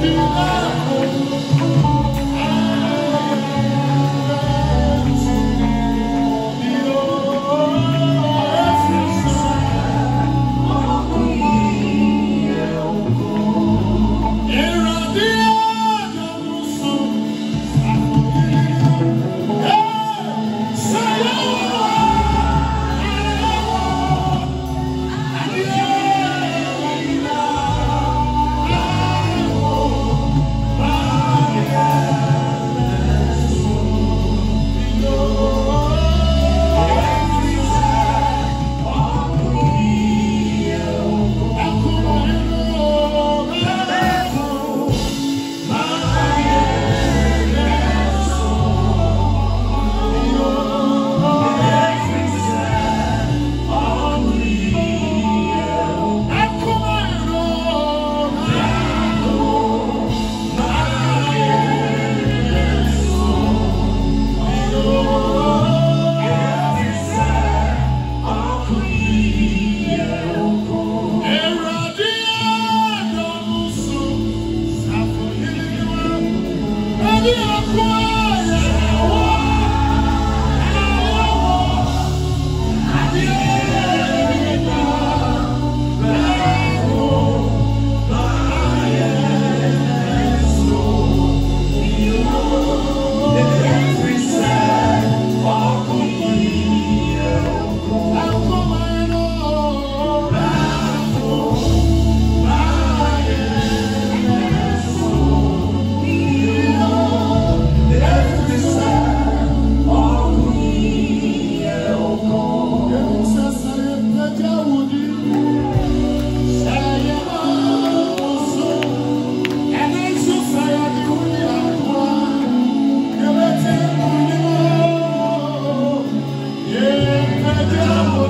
Hallelujah.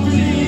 be